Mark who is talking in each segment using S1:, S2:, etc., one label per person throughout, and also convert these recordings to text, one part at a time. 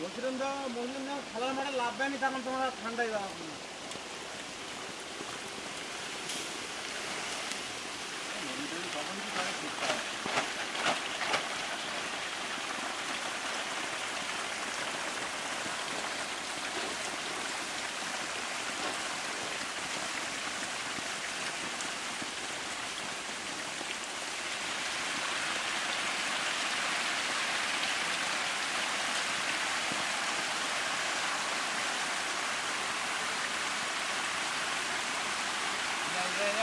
S1: বলছিলাম তো বলছিলাম খেলার মাঠে লাভবে আমি তখন তোমরা ঠান্ডায় যাওয়া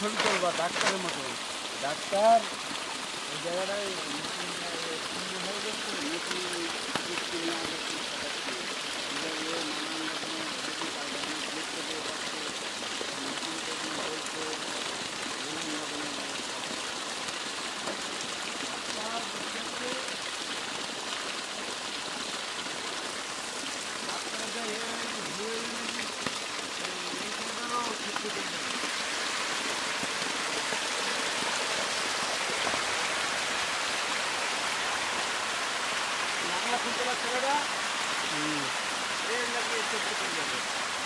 S1: ছবি তুলবা ডাক্তারের মতো। ডাক্তার ওই জায়গাটায় पता चलेगा रेट लगी एक सौ